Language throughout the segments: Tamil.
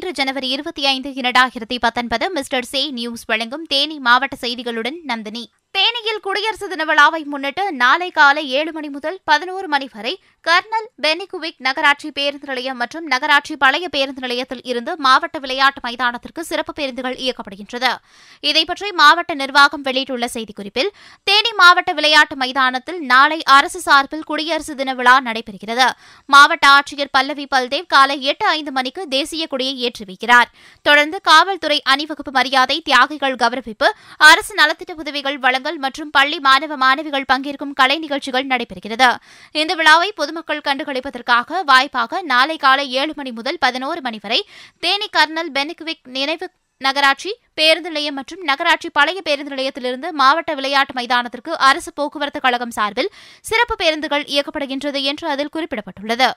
இன்று ஜனவரி இருபத்தி ஐந்து இரண்டாயிரத்தி பத்தொன்பது மிஸ்டர் சே நியூஸ் வழங்கும் தேனி மாவட்ட செய்திகளுடன் நந்தினி. தேனியில் குடியரசு தின விழாவை முன்னிட்டு நாளை காலை ஏழு மணி முதல் பதினோரு மணி வரை கர்னல் பெனிகுவிக் நகராட்சி பேருந்து நிலையம் மற்றும் நகராட்சி பழைய பேருந்து நிலையத்தில் இருந்து மாவட்ட விளையாட்டு மைதானத்திற்கு சிறப்பு பேருந்துகள் இயக்கப்படுகின்றது. இதைப்பற்றி மாவட்ட நிர்வாகம் வெளியிட்டுள்ள செய்திக்குறிப்பில் தேனி மாவட்ட விளையாட்டு மைதானத்தில் நாளை அரசு சார்பில் குடியரசு தின விழா நடைபெறுகிறது. மாவட்ட ஆட்சியர் பல்லவி பல்தேவ் காலை எட்டு ஐந்து மணிக்கு தேசிய கொடியை ஏற்றி வைக்கிறார் தொடர்ந்து காவல்துறை அணிவகுப்பு மரியாதை தியாகிகள் கௌரவிப்பு அரசு நலத்திட்ட உதவிகள் வழங்கல் மற்றும் பள்ளி மாணவ மாணவிகள் பங்கேற்கும் கலை நிகழ்ச்சிகள் நடைபெறுகிறது. இந்த விழாவை பொதுமக்கள் கண்டுகளிப்பதற்காக வாய்ப்பாக நாளை காலை ஏழு மணி முதல் பதினோரு மணி வரை தேனி கர்னல் பெனிக்விக் நினைவு நகராட்சி பேருந்து நிலையம் மற்றும் நகராட்சி பழைய பேருந்து நிலையத்திலிருந்து மாவட்ட விளையாட்டு மைதானத்திற்கு அரசு போக்குவரத்து கழகம் சார்பில் சிறப்பு பேருந்துகள் இயக்கப்படுகின்றது என்று அதில் குறிப்பிடப்பட்டுள்ளது.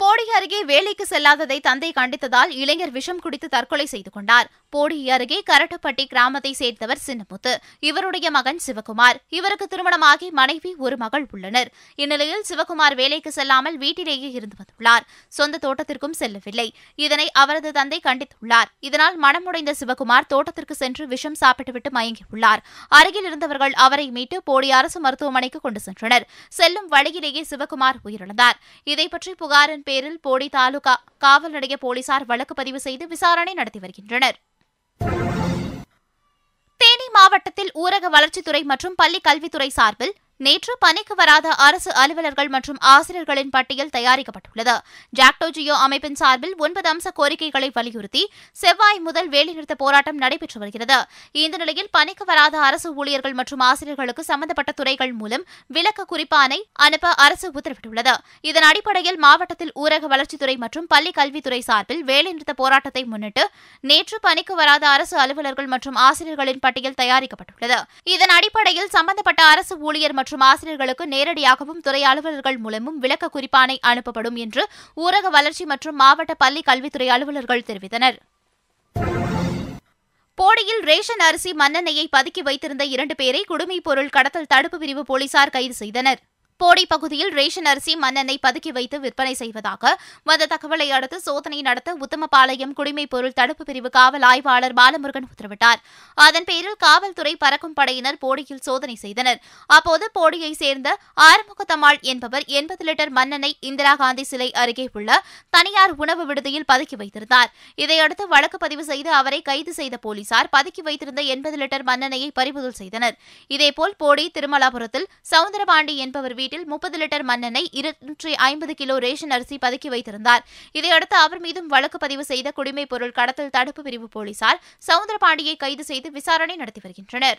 போடி அருகே வேலைக்கு செல்லாததை தந்தை கண்டித்ததால் இளைஞர் விஷம் குடித்து தற்கொலை செய்து கொண்டார். போடி அருகே கரட்டப்பட்டி கிராமத்தை சேர்ந்தவர் சின்னமுத்து. இவருடைய மகன் சிவகுமார். இவருக்கு திருமணமாகி மனைவி ஒரு மகள் உள்ளனர். இந்நிலையில் சிவகுமார் வேலைக்கு செல்லாமல் வீட்டிலேயே இருந்து வந்துள்ளார். சொந்த தோட்டத்திற்கும் செல்லவில்லை. இதனை அவரது தந்தை கண்டித்துள்ளார். இதனால் மனமுடைந்த சிவகுமார் தோட்டத்திற்கு சென்று விஷம் சாப்பிட்டுவிட்டு மயங்கியுள்ளார். அருகில் இருந்தவர்கள் அவரை மீட்டு போடி அரசு மருத்துவமனைக்கு கொண்டு சென்றனர். செல்லும் வழியிலேயே சிவகுமார் உயிரிழந்தார். இதைப்பற்றி புகாரின் பேரில் போடி தாலுகா காவல் நிலைய போலீசார் வழக்கு பதிவு செய்து விசாரணை நடத்தி வருகின்றனர். தேனி மாவட்டத்தில் ஊரக வளர்ச்சித்துறை மற்றும் பள்ளி கல்வித்துறை சார்பில் நேற்று பணிக்கு வராத அரசு அலுவலர்கள் மற்றும் ஆசிரியர்களின் பட்டியல் தயாரிக்கப்பட்டுள்ளது. ஜாக்டோஜியோ அமைப்பின் சார்பில் ஒன்பது அம்ச கோரிக்கைகளை வலியுறுத்தி செவ்வாய் முதல் வேலைநிறுத்த போராட்டம் நடைபெற்று வருகிறது. இந்த நிலையில் பணிக்கு வராத அரசு ஊழியர்கள் மற்றும் ஆசிரியர்களுக்கு சம்பந்தப்பட்ட துறைகள் மூலம் விளக்க குறிப்பானை அனுப்ப அரசு உத்தரவிட்டுள்ளது. இதன் அடிப்படையில் மாவட்டத்தில் ஊரக வளர்ச்சித்துறை மற்றும் பள்ளி கல்வித்துறை சார்பில் வேலைநிறுத்த போராட்டத்தை முன்னிட்டு நேற்று பணிக்கு வராத அரசு அலுவலர்கள் மற்றும் ஆசிரியர்களின் பட்டியல் தயாரிக்கப்பட்டுள்ளது. இதன் அடிப்படையில் சம்பந்தப்பட்ட அரசு ஊழியர் மற்றும் ஆசிரியர்களுக்கு நேரடியாகவும் துறை அலுவலர்கள் மூலமும் விளக்க குறிப்பானை அனுப்பப்படும் என்று ஊரக வளர்ச்சி மற்றும் மாவட்ட பள்ளி கல்வித்துறை அலுவலர்கள் தெரிவித்தனர். போடியில் ரேஷன் அரிசி மண்ணெண்ணெயை பதுக்கி வைத்திருந்த இரண்டு பேரை குடிமைப் பொருள் கடத்தல் தடுப்பு பிரிவு போலீசார் கைது செய்தனர். போடி பகுதியில் ரேஷன் அரிசி மண்ணெண்ணெய் பதுக்கி வைத்து விற்பனை செய்வதாக வந்த தகவலை அடுத்து சோதனை நடத்த உத்தமபாளையம் குடிமைப் பொருள் தடுப்பு பிரிவு காவல் ஆய்வாளர் பாலமுருகன் உத்தரவிட்டார். அதன் பேரில் காவல்துறை பறக்கும் படையினர் போடியில் சோதனை செய்தனர். அப்போது போடியை சேர்ந்த ஆறுமுகத்தம்மாள் என்பவர் எண்பது லிட்டர் மண்ணெண்ணெய் இந்திரா காந்தி சிலை அருகே உள்ள தனியார் உணவு விடுதியில் பதுக்கி வைத்திருந்தார். இதையடுத்து வழக்கு பதிவு செய்து அவரை கைது செய்த போலீசார் பதுக்கி வைத்திருந்த எண்பது லிட்டர் மண்ணெண்ணெயை பறிமுதல் செய்தனர். இதேபோல் போடி திருமலாபுரத்தில் சவுந்தரபாண்டி என்பவர் வீட்டில் வீட்டில் முப்பது லிட்டர் மண்ணெண்ணெய் இருநூற்றி ஐம்பது கிலோ ரேஷன் அரிசி பதுக்கி வைத்திருந்தார். இதையடுத்து அவர் மீதும் வழக்கு பதிவு செய்த குடிமைப் பொருள் கடத்தல் தடுப்பு பிரிவு போலீசார் சவுந்தரபாண்டியை கைது செய்து விசாரணை நடத்தி வருகின்றனர்.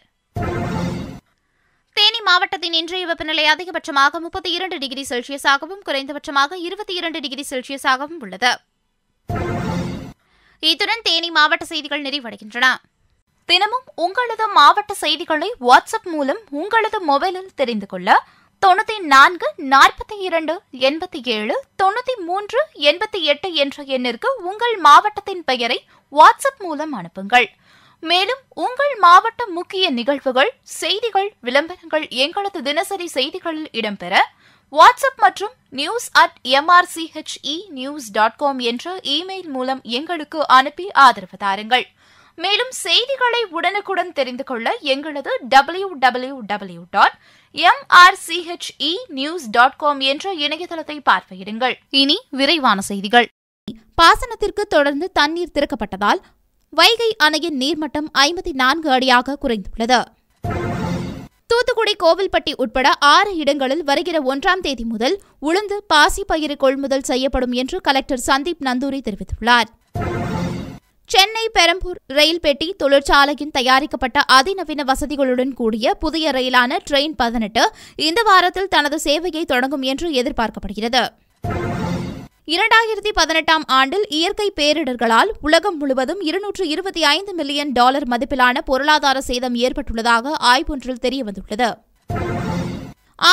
தேனி மாவட்டத்தின் இன்றைய வெப்பநிலை அதிகபட்சமாக முப்பத்தி இரண்டு டிகிரி செல்சியஸாகவும் குறைந்தபட்சமாக இருபத்தி இரண்டு டிகிரி செல்சியஸாகவும் உள்ளது. இத்துடன் தேனி மாவட்ட செய்திகள் நிறைவடைகின்றன. தினமும் உங்களது மாவட்ட செய்திகளை வாட்ஸ்அப் மூலம் உங்களது மொபைலில் தெரிந்து கொள்ள தொண்ணூத்தி நான்கு நாற்பத்தி இரண்டு எண்பத்தி ஏழு தொண்ணூத்தி மூன்று எண்பத்தி எட்டு என்ற எண்ணிற்கு உங்கள் மாவட்டத்தின் பெயரை வாட்ஸ்அப் மூலம் அனுப்புங்கள். மேலும் உங்கள் மாவட்ட முக்கிய நிகழ்வுகள் செய்திகள் விளம்பரங்கள் எங்களது தினசரி செய்திகளில் இடம்பெற வாட்ஸ்அப் மற்றும் news at MRCHE news dot com என்ற இமெயில் மூலம் எங்களுக்கு அனுப்பி ஆதரவு தாருங்கள். மேலும் செய்திகளை உடனுக்குடன் தெரிந்து கொள்ள எங்களது W W W dot MRCHE news dot com என்ற இணையதளத்தை பார்வையிடுங்கள். இனி விரைவான செய்திகள். பாசனத்திற்கு தொடர்ந்து தண்ணீர் திறக்கப்பட்டதால் வைகை அணையின் நீர்மட்டம் ஐம்பத்தி நான்கு அடியாக குறைந்துள்ளது. தூத்துக்குடி கோவில்பட்டி உட்பட ஆறு இடங்களில் வருகிற ஒன்றாம் தேதி முதல் உளுந்து பாசி பயிறு கொள்முதல் செய்யப்படும் என்று கலெக்டர் சந்தீப் நந்தூரி தெரிவித்துள்ளார். சென்னை பெரம்பூர் ரயில் பெட்டி தொழிற்சாலையின் தயாரிக்கப்பட்ட அதிநவீன வசதிகளுடன் கூடிய புதிய ரயிலான ட்ரெயின் பதினெட்டு இந்த வாரத்தில் தனது சேவையை தொடங்கும் என்று எதிர்பார்க்கப்படுகிறது. இரண்டாயிரத்தி பதினெட்டாம் ஆண்டில் இயற்கை பேரிடர்களால் உலகம் முழுவதும் இருநூற்று இருபத்தி ஐந்து மில்லியன் டாலர் மதிப்பிலான பொருளாதார சேதம் ஏற்பட்டுள்ளதாக ஆய்வொன்றில் தெரியவந்துள்ளது.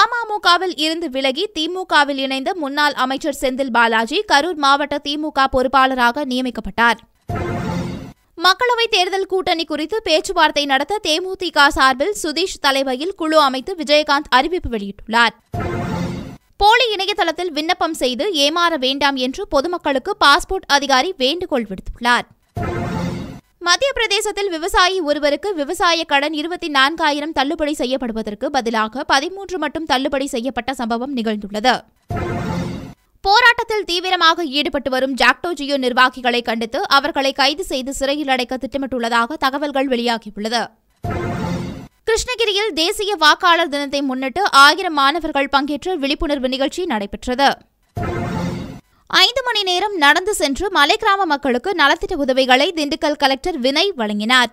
அமமுகவில் இருந்து விலகி திமுகவில் இணைந்த முன்னாள் அமைச்சர் செந்தில் பாலாஜி கரூர் மாவட்ட திமுக பொறுப்பாளராக நியமிக்கப்பட்டார். மக்களவைத் தேர்தல் கூட்டணி குறித்து பேச்சுவார்த்தை நடத்த தேமுதிக சார்பில் சுதீஷ் தலைமையில் குழு அமைத்து விஜயகாந்த் அறிவிப்பு வெளியிட்டுள்ளார். போலி இணையதளத்தில் விண்ணப்பம் செய்து ஏமாற வேண்டாம் என்று பொதுமக்களுக்கு பாஸ்போர்ட் அதிகாரி வேண்டுகோள் விடுத்துள்ளார். மத்திய பிரதேசத்தில் விவசாயி ஒருவருக்கு விவசாய கடன் இருபத்தி நான்காயிரம் தள்ளுபடி செய்யப்படுவதற்கு பதிலாக பதிமூன்று மட்டும் தள்ளுபடி செய்யப்பட்ட சம்பவம் நிகழ்ந்துள்ளது. போராட்டத்தில் தீவிரமாக ஈடுபட்டு வரும் ஜாக்டோ ஜியோ நிர்வாகிகளை கண்டித்து அவர்களை கைது செய்து சிறையில் அடைக்க திட்டமிட்டுள்ளதாக தகவல்கள் வெளியாகியுள்ளது. கிருஷ்ணகிரியில் தேசிய வாக்காளர் தினத்தை முன்னிட்டு ஆயிரம் மாணவர்கள் பங்கேற்ற விழிப்புணர்வு நிகழ்ச்சி நடைபெற்றது. ஐந்து மணி நேரம் நடந்து சென்று மலை கிராம மக்களுக்கு நலத்திட்ட உதவிகளை திண்டுக்கல் கலெக்டர் வினய் வழங்கினார்.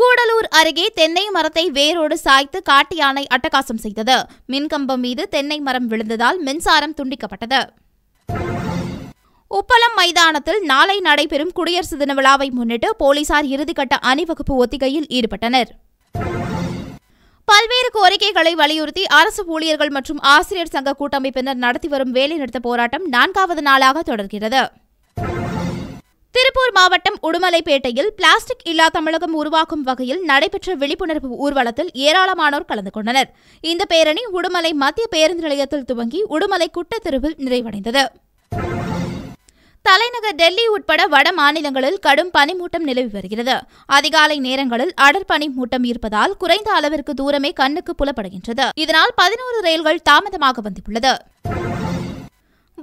கூடலூர் அருகே தென்னை மரத்தை வேரோடு சாய்த்து காட்டு யானை அட்டகாசம் செய்தது. மின்கம்பம் மீது தென்னை மரம் விழுந்ததால் மின்சாரம் துண்டிக்கப்பட்டது. உப்பளம் மைதானத்தில் நாளை நடைபெறும் குடியரசு தின விழாவை முன்னிட்டு போலீசார் இறுதிக்கட்ட அணிவகுப்பு ஒத்திகையில் ஈடுபட்டனர். பல்வேறு கோரிக்கைகளை வலியுறுத்தி அரசு ஊழியர்கள் மற்றும் ஆசிரியர் சங்க கூட்டமைப்பினர் நடத்தி வரும் வேலைநிறுத்த போராட்டம் நான்காவது நாளாக தொடர்கிறது. திருப்பூர் மாவட்டம் உடுமலைப்பேட்டையில் பிளாஸ்டிக் இல்லா தமிழகம் உருவாக்கும் வகையில் நடைபெற்ற விழிப்புணர்வு ஊர்வலத்தில் ஏராளமானோர் கலந்து கொண்டனர். இந்த பேரணி உடுமலை மத்திய பேருந்து நிலையத்தில் துவங்கி உடுமலை குட்டத்தெருவில் நிறைவடைந்தது. தலைநகர் டெல்லி உட்பட வட மாநிலங்களில் கடும் பனிமூட்டம் நிலவி வருகிறது. அதிகாலை நேரங்களில் அடர் மூட்டம் இருப்பதால் குறைந்த அளவிற்கு தூரமே கண்ணுக்கு புலப்படுகின்றது. இதனால் பதினோரு ரயில்கள் தாமதமாக வந்துள்ளது.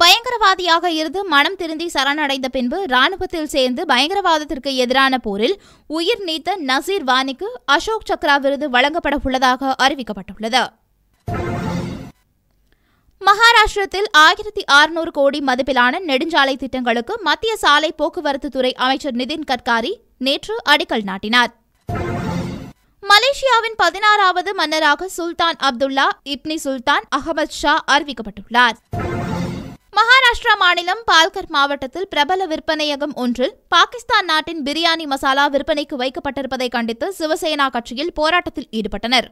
பயங்கரவாதியாக இருந்து மனம் திருந்தி சரணடைந்த பின்பு ராணுவத்தில் சேர்ந்து பயங்கரவாதத்திற்கு எதிரான போரில் உயிர் நீத்த நசீர் வானிக்கு அசோக் சக்ரா விருது வழங்கப்பட உள்ளதாக அறிவிக்கப்பட்டுள்ளது. மகாராஷ்டிரத்தில் ஆயிரத்தி அறுநூறு கோடி மதிப்பிலான நெடுஞ்சாலை திட்டங்களுக்கு மத்திய சாலை போக்குவரத்து துறை அமைச்சர் நிதின் கட்காரி நேற்று அடிக்கல் நாட்டினார். மலேசியாவின் பதினாறாவது மன்னராக சுல்தான் அப்துல்லா இப்னி சுல்தான் அகமது ஷா அறிவிக்கப்பட்டுள்ளார். மகாராஷ்டிரா மாநிலம் பால்கர் மாவட்டத்தில் பிரபல விற்பனையகம் ஒன்றில் பாகிஸ்தான் நாட்டின் பிரியாணி மசாலா விற்பனைக்கு வைக்கப்பட்டிருப்பதை கண்டித்து சிவசேனா கட்சியில் போராட்டத்தில் ஈடுபட்டனர்.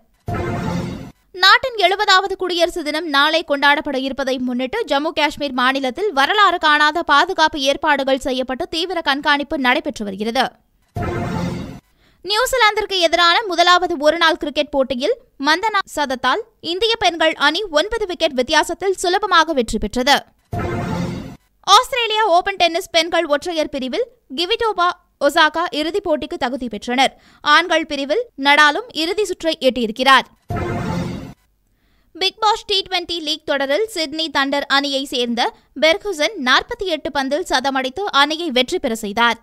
நாட்டின் எழுபதாவது குடியரசு தினம் நாளை கொண்டாடப்பட இருப்பதை முன்னிட்டு ஜம்மு காஷ்மீர் மாநிலத்தில் வரலாறு காணாத பாதுகாப்பு ஏற்பாடுகள் செய்யப்பட்டு தீவிர கண்காணிப்பு நடைபெற்று வருகிறது. நியூசிலாந்திற்கு எதிரான முதலாவது ஒருநாள் கிரிக்கெட் போட்டியில் மந்தனா சதத்தால் இந்திய பெண்கள் அணி ஒன்பது விக்கெட் வித்தியாசத்தில் சுலபமாக வெற்றி பெற்றது. ஆஸ்திரேலியா ஓபன் டென்னிஸ் பெண்கள் ஒற்றையர் பிரிவில் கிவிடோபா ஒசாகா இறுதிப் போட்டிக்கு தகுதி பெற்றனர். ஆண்கள் பிரிவில் நடாலும் இறுதி சுற்றை எட்டியிருக்கிறார். Big bash T twenty league தொடரில் சிட்னி தண்டர் அணியை சேர்ந்த பெர்குசன் நாற்பத்தி எட்டு பந்தில் சதமடித்து அணியை வெற்றி பெற செய்தார்.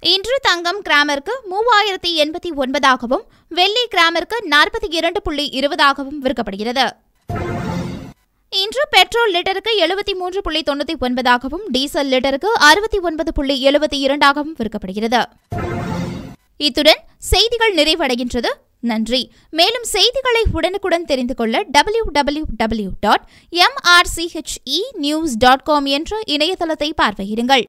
இன்று தங்கம் கிராமருக்கு மூவாயிரத்தி எண்பத்தி ஒன்பதாகவும் வெள்ளி கிராமருக்கு நாற்பத்தி இரண்டு புள்ளி இருபதாகவும் விற்கப்படுகிறது. இன்று பெட்ரோல் லிட்டருக்கு எழுபத்தி மூன்று புள்ளி தொண்ணூத்தி ஒன்பதாகவும் டீசல் லிட்டருக்கு அறுபத்தி ஒன்பது புள்ளி எழுபத்தி இரண்டாகவும் விற்கப்படுகிறது. இத்துடன் செய்திகள் நிறைவடைகின்றது. நன்றி. மேலும் செய்திகளை உடனுக்குடன் தெரிந்து கொள்ள W W W dot MRCHE news dot com என்ற இணையதளத்தை பார்வையிடுங்கள்.